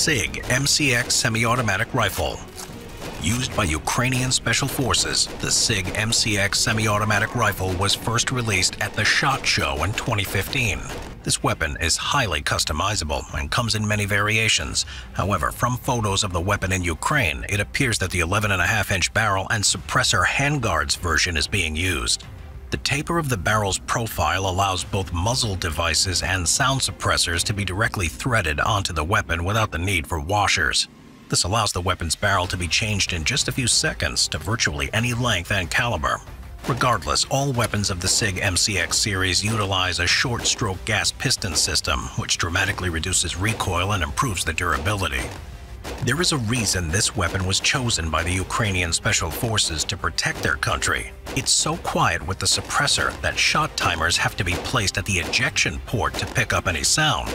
SIG MCX semi-automatic rifle. Used by Ukrainian Special Forces, the SIG MCX semi-automatic rifle was first released at the SHOT Show in 2015. This weapon is highly customizable and comes in many variations. However, from photos of the weapon in Ukraine, it appears that the 11.5 inch barrel and suppressor handguards version is being used. The taper of the barrel's profile allows both muzzle devices and sound suppressors to be directly threaded onto the weapon without the need for washers. This allows the weapon's barrel to be changed in just a few seconds to virtually any length and caliber. Regardless, all weapons of the SIG MCX series utilize a short stroke gas piston system, which dramatically reduces recoil and improves the durability. There is a reason this weapon was chosen by the Ukrainian Special Forces to protect their country. It's so quiet with the suppressor that shot timers have to be placed at the ejection port to pick up any sound.